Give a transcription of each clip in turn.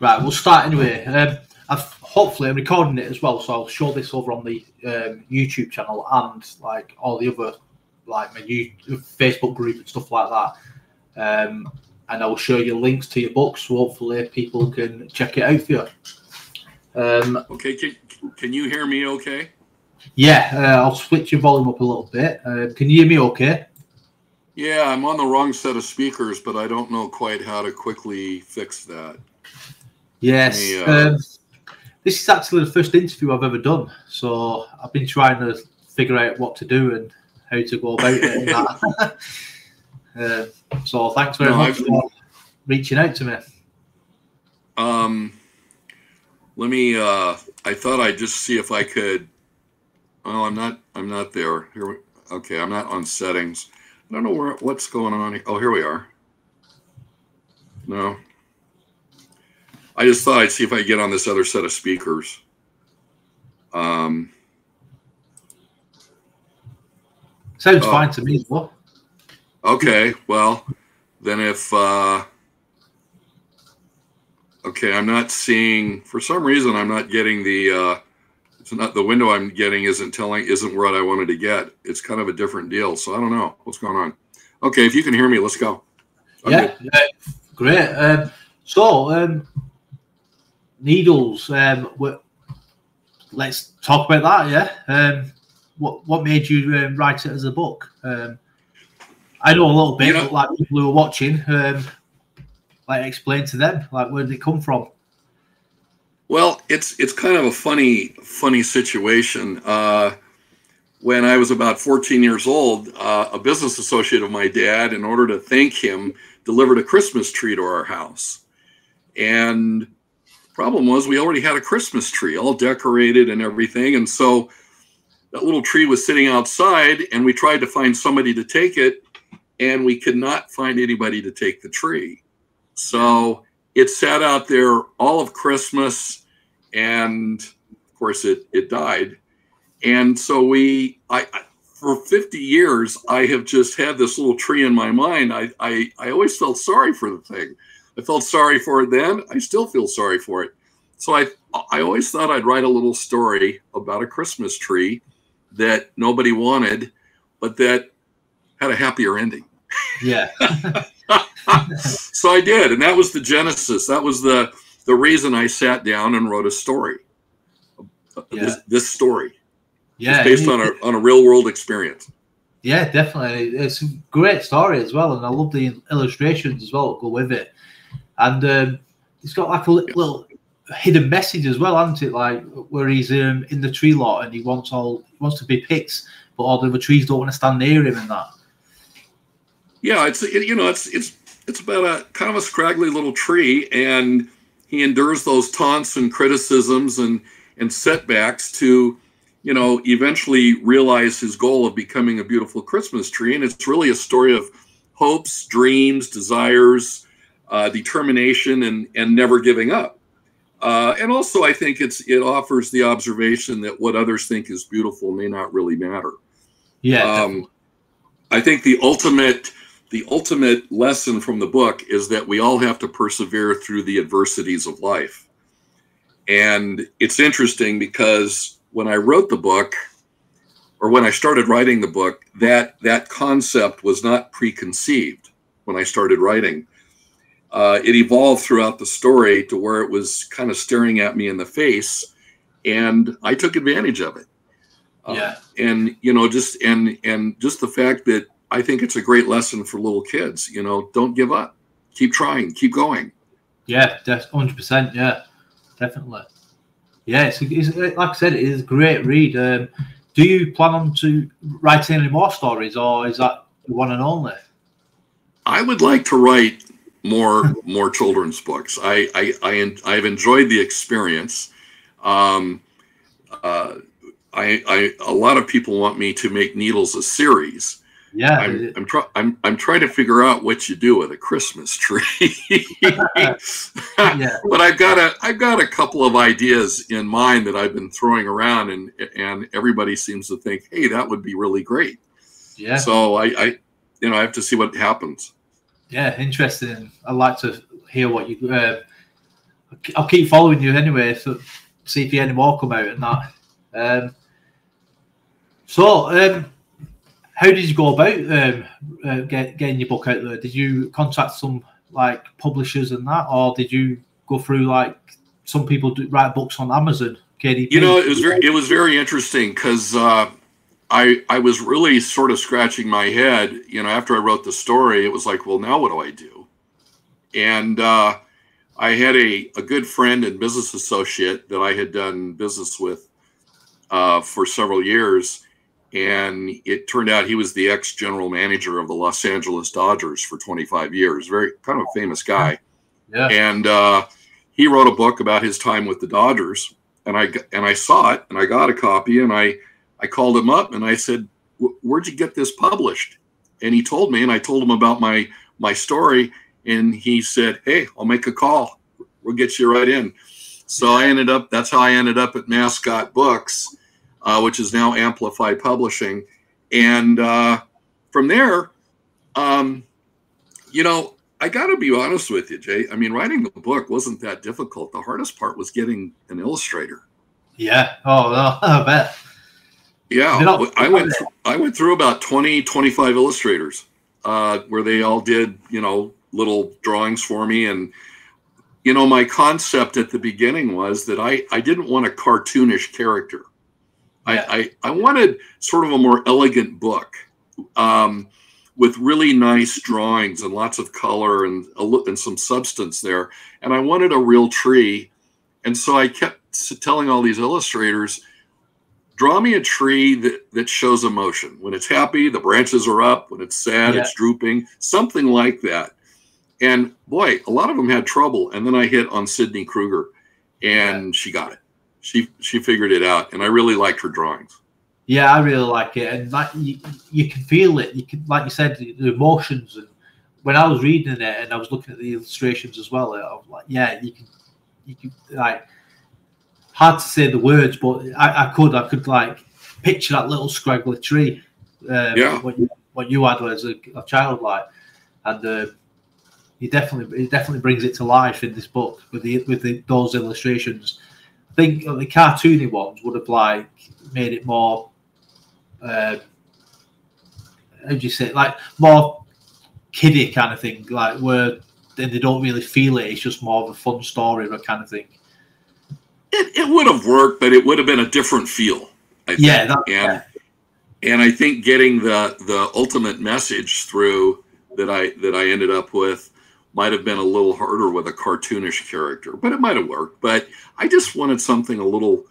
Right, we'll start anyway. Um, I've hopefully I'm recording it as well, so I'll show this over on the um, YouTube channel and like all the other like my new Facebook group and stuff like that. Um, and I will show you links to your books, so hopefully people can check it out for you. Um, okay, can, can you hear me? Okay. Yeah, uh, I'll switch your volume up a little bit. Uh, can you hear me? Okay. Yeah, I'm on the wrong set of speakers, but I don't know quite how to quickly fix that. Yes. Uh, um, this is actually the first interview I've ever done, so I've been trying to figure out what to do and how to go about it. uh, so thanks very no, much I've, for reaching out to me. Um, let me. Uh, I thought I'd just see if I could. Oh, I'm not. I'm not there. Here. Okay, I'm not on settings. I don't know where what's going on. Here. Oh, here we are. No. I just thought I'd see if I get on this other set of speakers. Um, Sounds uh, fine to me. What? Okay, well, then if uh, okay, I'm not seeing for some reason I'm not getting the uh, it's not the window I'm getting isn't telling isn't what I wanted to get. It's kind of a different deal, so I don't know what's going on. Okay, if you can hear me, let's go. yeah, yeah, great. Um, so um, needles. Um, let's talk about that. Yeah. Um, what what made you um, write it as a book? Um, I know a little bit, you know, but like people who are watching, um, like explain to them, like where did it come from? Well, it's it's kind of a funny funny situation. Uh, when I was about 14 years old, uh, a business associate of my dad, in order to thank him, delivered a Christmas tree to our house. And problem was we already had a Christmas tree all decorated and everything. And so that little tree was sitting outside and we tried to find somebody to take it and we could not find anybody to take the tree. So it sat out there all of Christmas and of course it it died. And so we I, I for 50 years I have just had this little tree in my mind. I, I I always felt sorry for the thing. I felt sorry for it then. I still feel sorry for it. So I I always thought I'd write a little story about a Christmas tree that nobody wanted, but that had a happier ending. Yeah. so I did, and that was the genesis. That was the the reason I sat down and wrote a story. Yeah. This, this story. Yeah, it's based on a on a real world experience. Yeah, definitely. It's a great story as well, and I love the illustrations as well that go with it. And um, it's got like a little hidden message as well, hasn't it? Like where he's um, in the tree lot and he wants all he wants to be picked, but all the other trees don't want to stand near him and that. Yeah, it's it, you know it's it's it's about a kind of a scraggly little tree, and he endures those taunts and criticisms and and setbacks to you know eventually realize his goal of becoming a beautiful Christmas tree, and it's really a story of hopes, dreams, desires, uh, determination, and and never giving up. Uh, and also, I think it's it offers the observation that what others think is beautiful may not really matter. Yeah. Um, I think the ultimate the ultimate lesson from the book is that we all have to persevere through the adversities of life. And it's interesting because when I wrote the book, or when I started writing the book, that that concept was not preconceived when I started writing uh, it evolved throughout the story to where it was kind of staring at me in the face, and I took advantage of it. Uh, yeah. And you know, just and and just the fact that I think it's a great lesson for little kids. You know, don't give up. Keep trying. Keep going. Yeah, that's hundred percent. Yeah, definitely. Yeah, it's, it's, like I said, it is a great read. Um, do you plan on to writing any more stories, or is that one and only? I would like to write more more children's books. I I, I I've enjoyed the experience. Um, uh, I, I a lot of people want me to make Needles a series. Yeah, I'm I'm, try, I'm I'm trying to figure out what you do with a Christmas tree. yeah. But I've got a I've got a couple of ideas in mind that I've been throwing around, and and everybody seems to think, hey, that would be really great. Yeah. So I, I you know I have to see what happens yeah, interesting. I'd like to hear what you uh, I'll keep following you anyway, so see if you any more come out and that. Um, so, um, how did you go about um, uh, get, getting your book out there? Did you contact some like publishers and that, or did you go through like some people do write books on Amazon? KDP? You know, it was very it was very interesting because uh, I I was really sort of scratching my head. You know, after I wrote the story, it was like, well, now what do I do? And uh, I had a, a good friend and business associate that I had done business with uh, for several years. And it turned out he was the ex general manager of the Los Angeles Dodgers for 25 years. Very kind of a famous guy. Yeah. And uh, he wrote a book about his time with the Dodgers. And I and I saw it and I got a copy and I I called him up and I said, "Where'd you get this published?" And he told me, and I told him about my my story and he said, "Hey, I'll make a call. We'll get you right in." So I ended up. That's how I ended up at Mascot Books, uh, which is now Amplify Publishing, and uh, from there, um, you know, I got to be honest with you, Jay. I mean, writing the book wasn't that difficult. The hardest part was getting an illustrator. Yeah. Oh, no, I bet. Yeah, I went. Through, I went through about 20, 25 illustrators, uh, where they all did, you know, little drawings for me and you know my concept at the beginning was that i i didn't want a cartoonish character yeah. I, I, I wanted sort of a more elegant book um, with really nice drawings and lots of color and a, and some substance there and i wanted a real tree and so i kept telling all these illustrators draw me a tree that, that shows emotion when it's happy the branches are up when it's sad yeah. it's drooping something like that and boy, a lot of them had trouble. And then I hit on Sydney Kruger, and yeah. she got it. She she figured it out, and I really liked her drawings. Yeah, I really like it, and like you, you can feel it. You can, like you said, the, the emotions. And when I was reading it, and I was looking at the illustrations as well, I was like, yeah, you can, you can like hard to say the words, but I, I could, I could like picture that little scraggly tree. Um, yeah. What you, what you had as a, a child, like, and. Uh, he definitely he definitely brings it to life in this book with the with the, those illustrations. I think the cartoony ones would have like made it more. Uh, how do you say it? like more kiddie kind of thing, like where then they don't really feel it. It's just more of a fun story, kind of thing. It, it would have worked, but it would have been a different feel. Yeah, that, and yeah. and I think getting the the ultimate message through that I that I ended up with might have been a little harder with a cartoonish character, but it might have worked. But I just wanted something a little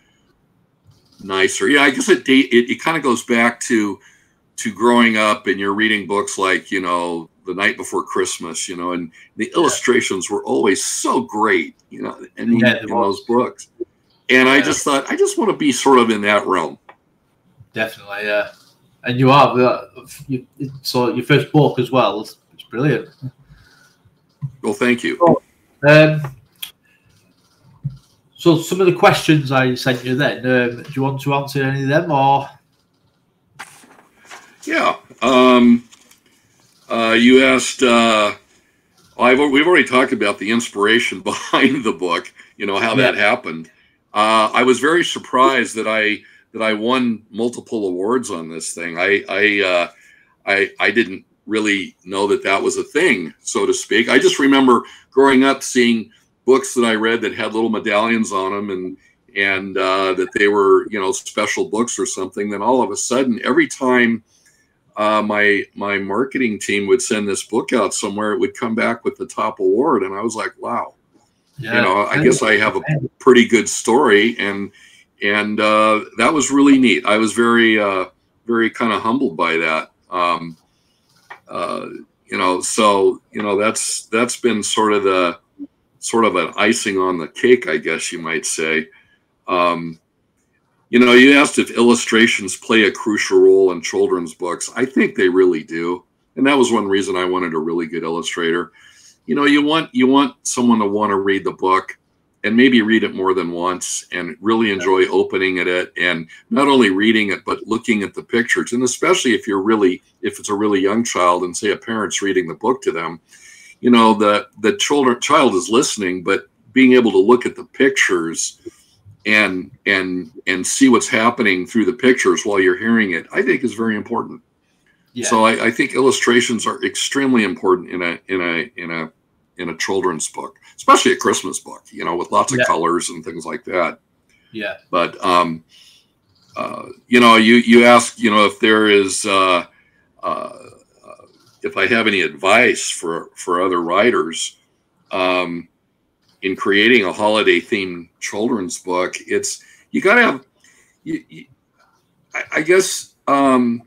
nicer. Yeah, I guess it it, it kind of goes back to to growing up and you're reading books like you know the night before Christmas, you know, and the illustrations were always so great, you know, and yeah, in those books. And. I just thought I just want to be sort of in that realm. Definitely, yeah. And you are. Uh, you, so your first book as well. It's, it's brilliant. Well, thank you. Um, so, some of the questions I sent you then, um, do you want to answer any of them or? Yeah. Um, uh, you asked, uh, I've, we've already talked about the inspiration behind the book, you know, how yeah. that happened. Uh, I was very surprised that I that I won multiple awards on this thing. I I uh, I, I didn't really know that that was a thing, so to speak. I just remember growing up seeing books that I read that had little medallions on them and and uh, that they were you know special books or something. Then all of a sudden, every time uh, my my marketing team would send this book out somewhere, it would come back with the top award, and I was like, wow, yeah, you know, I guess I have a pretty good story, and and uh, that was really neat. I was very uh, very kind of humbled by that. Um, uh, you know, so you know that's that's been sort of the sort of an icing on the cake, I guess you might say. Um, you know, you asked if illustrations play a crucial role in children's books. I think they really do, and that was one reason I wanted a really good illustrator. You know, you want you want someone to want to read the book and maybe read it more than once and really enjoy opening at it and not only reading it but looking at the pictures and especially if you're really if it's a really young child and say a parent's reading the book to them you know the the children child is listening but being able to look at the pictures and and and see what's happening through the pictures while you're hearing it, I think is very important. Yeah. So I, I think illustrations are extremely important in a in a in a in a children's book, especially a Christmas book, you know, with lots of Yeah. colors and things like that. yeah. But um, uh, you know, you you ask, you know, if there is uh, uh, if I have any advice for for other writers um, in creating a holiday themed children's book, it's you got to have. You, you, I, I guess um,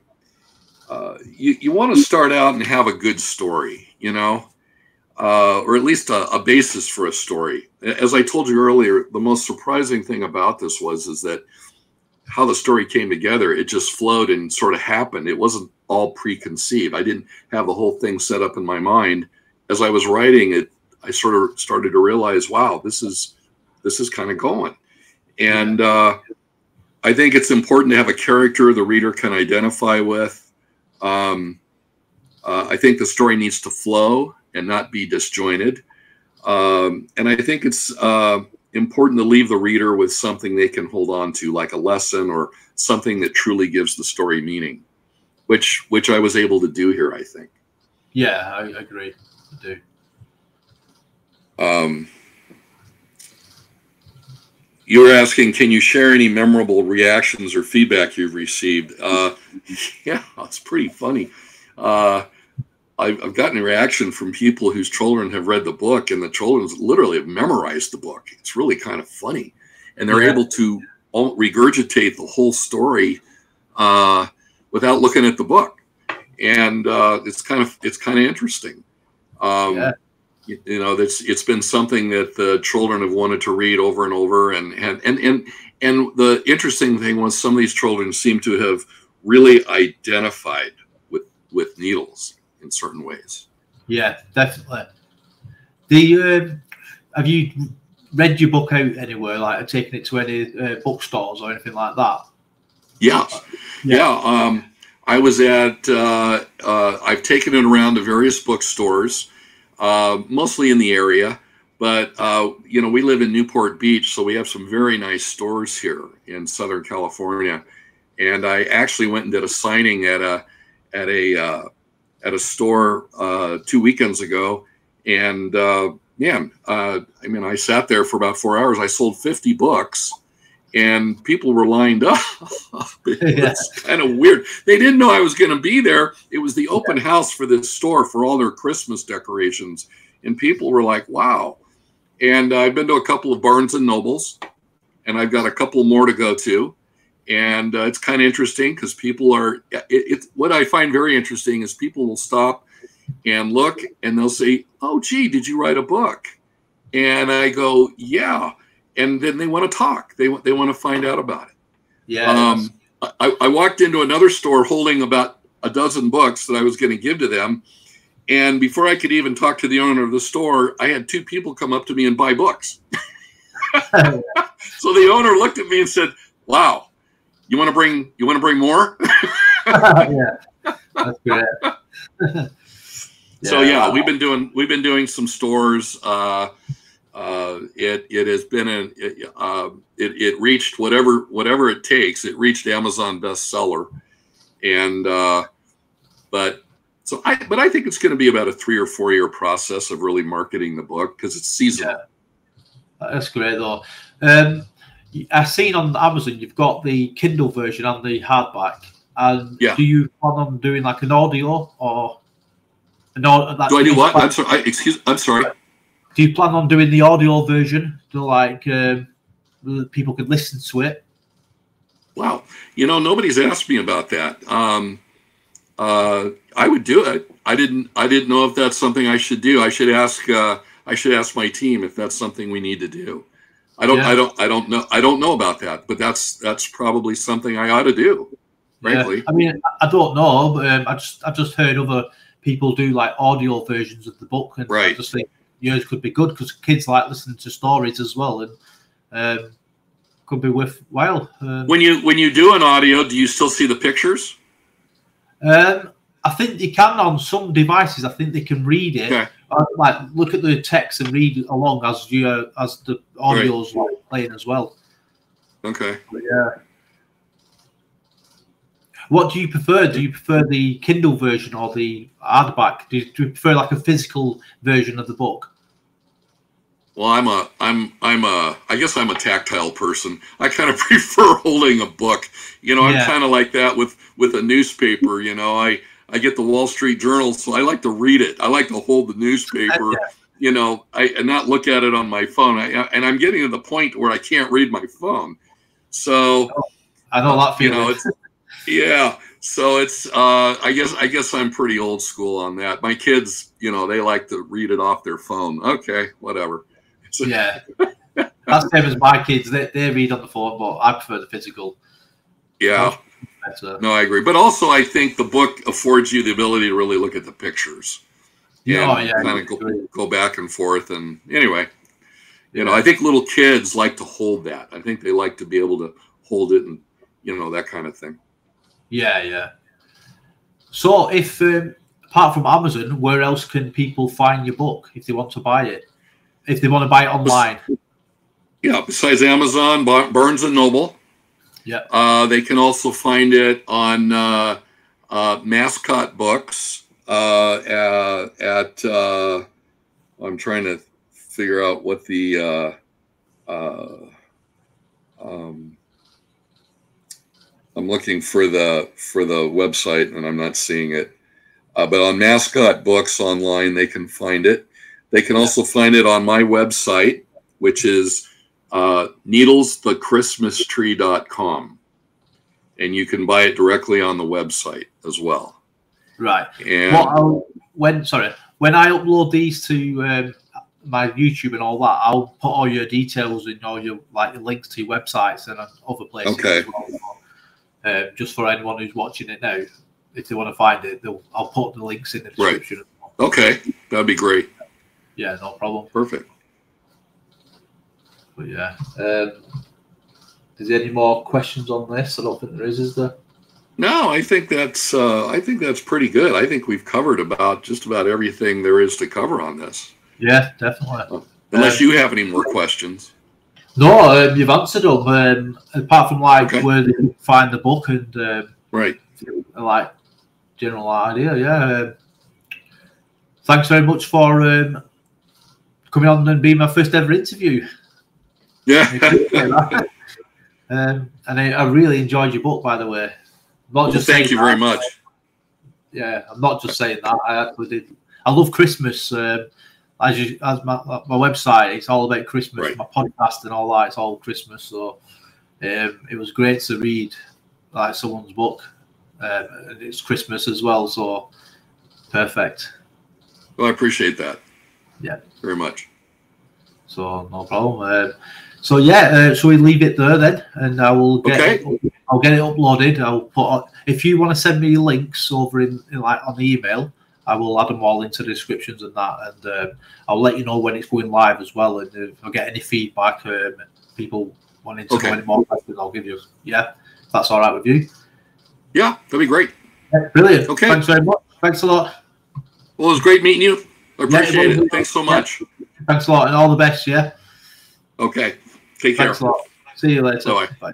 uh, you you want to start out and have a good story, you know. Uh, or at least a, a basis for a story. As I told you earlier, the most surprising thing about this was is that how the story came together. It just flowed and sort of happened. It wasn't all preconceived. I didn't have the whole thing set up in my mind. As I was writing it, I sort of started to realize, wow, this is this is kind of going. And uh, I think it's important to have a character the reader can identify with. Um, uh, I think the story needs to flow and not be disjointed. Um, and I think it's uh, important to leave the reader with something they can hold on to, like a lesson or something that truly gives the story meaning, which which I was able to do here. I think. Yeah, I agree. I do. Um, you were asking, can you share any memorable reactions or feedback you've received? Uh, yeah, it's pretty funny. Uh, I've, I've gotten a reaction from people whose children have read the book, and the children literally have memorized the book. It's really kind of funny, and they're Yeah. able to regurgitate the whole story uh, without looking at the book, and uh, it's kind of it's kind of interesting. Um, Yeah. you, you know, that's it's been something that the children have wanted to read over and over, and and and and and the interesting thing was some of these children seem to have really identified with with needles in certain ways. Yeah, definitely. The um, have you read your book out anywhere, like taken it to any uh, bookstores or anything like that? Yeah, Yeah. yeah. um, I was at. Uh, uh, I've taken it around to various bookstores, uh, mostly in the area. But uh, you know, we live in Newport Beach, so we have some very nice stores here in Southern California. And I actually went and did a signing at a at a uh, at a store uh, two weekends ago, and uh, man, uh, I mean, I sat there for about four hours. I sold fifty books, and people were lined up. it's kind of weird. They didn't know I was going to be there. It was the open house for this store for all their Christmas decorations, and people were like, "Wow!" And I've been to a couple of Barnes and Nobles, and I've got a couple more to go to. And uh, it's kind of interesting because people are. It, it's what I find very interesting is people will stop and look, and they'll say, "Oh, gee, did you write a book?" And I go, "Yeah." And then they want to talk. They want they want to find out about it. Yeah. Um, I, I walked into another store holding about a dozen books that I was going to give to them. And before I could even talk to the owner of the store, I had two people come up to me and buy books. so the owner looked at me and said, "Wow, you want to bring you want to bring more?" yeah, that's great. so yeah, we've been doing we've been doing some stores. Uh, uh, it it has been an it, uh, it it reached whatever whatever it takes. It reached Amazon bestseller, and uh, but so I but I think it's going to be about a three or four year process of really marketing the book because it's seasonal. That's great though. Um, I've seen on Amazon you've got the Kindle version and the hardback. And Yeah. do you plan on doing like an audio or an au- that- Do I do what? I'm sorry. I, excuse. I'm sorry. Do you plan on doing the audio version so like um, people could listen to it? Wow. You know, nobody's asked me about that. Um, uh, I would do it. I didn't. I didn't know if that's something I should do. I should ask. Uh, I should ask my team if that's something we need to do. I don't. Yeah. I don't. I don't know. I don't know about that. But that's that's probably something I ought to do. Frankly. Yeah. I mean, I don't know, but um, I just I just heard other people do like audio versions of the book, and I just think yours could be good because kids like listening to stories as well, and um, could be worthwhile. Um, When you when you do an audio, do you still see the pictures? um, I think you can on some devices. I think they can read it, Okay. Uh, like look at the text and read along as you uh, as the audio's right. like playing as well. Okay. But yeah. What do you prefer? Do you prefer the Kindle version or the hardback? Do you, do you prefer like a physical version of the book? Well, I'm a, I'm, I'm a, I guess I'm a tactile person. I kind of prefer holding a book. You know, yeah. I'm kind of like that with with a newspaper. You know, I I get the Wall Street Journal, so I like to read it. I like to hold the newspaper. You know, I and not look at it on my phone. I, and I'm getting to the point where I can't read my phone. So I know a lot. You know, it's yeah. So it's uh, I guess I guess I'm pretty old school on that. My kids, you know, they like to read it off their phone. Okay, whatever. So, yeah, that's the same as my kids. They, they read on the phone, but I prefer the physical. Yeah. No, I agree. But also, I think the book affords you the ability to really look at the pictures. Yeah, oh, yeah. Kind of go, go back and forth. And anyway, you know, I think little kids like to hold that. I think they like to be able to hold it and, you know, that kind of thing. Yeah, yeah. So, if um, apart from Amazon, where else can people find your book if they want to buy it? If they want to buy it online? Yeah, besides Amazon, Barnes and Noble. Yeah. Uh, they can also find it on uh, uh, Mascot Books uh, at. Uh, I'm trying to figure out what the. Uh, um, I'm looking for the for the website and I'm not seeing it. Uh, but on Mascot Books online, they can find it. They can also find it on my website, which is uh, needlesthechristmastree.com. And you can buy it directly on the website as well. Right. And when sorry, when I upload these to um, my YouTube and all that, I'll put all your details and all your like links to websites and other places. Okay. Well, uh, just for anyone who's watching it now, if they want to find it, I'll put the links in the description. Right. Okay, that'd be great. Yeah, no problem. Perfect. But yeah, um, is there any more questions on this? I don't think there is. Is there? No, I think that's uh, I think that's pretty good. I think we've covered about just about everything there is to cover on this. Yeah, definitely. Uh, unless um, you have any more questions. No, um, you've answered them. Um, apart from like okay. where they find the book and um, right, like general idea. Yeah. Um, thanks very much for um, coming on and being my first ever interview. Yeah. um, and I, I, really enjoyed your book, by the way. Not well, just thank you that, very much. Yeah, I'm not just saying that. I actually did. I love Christmas. Um, as you, as my, my website, it's all about Christmas. Right. My podcast and all that, it's all Christmas. So um, it was great to read like someone's book. Um, and it's Christmas as well, so perfect. Well, I appreciate that. Yeah, very much. So no problem. Uh, so yeah, uh, so we leave it there then, and I will get okay. it, I'll get it uploaded. I'll put if you want to send me links over in, in, like on the email, I will add them all into the descriptions and that, and um, I'll let you know when it's going live as well. And if I get any feedback, um, people wanting to okay. know any more questions, I'll give you. Yeah, that's all right with you. Yeah, that'd be great. Yeah, brilliant. Okay, thanks very much. Thanks a lot. Well, it was great meeting you. I appreciate yeah, it. Thanks so much. Yeah. Thanks a lot, and all the best. Yeah. Okay. Take care. Thanks a lot. See you later. Bye. Bye.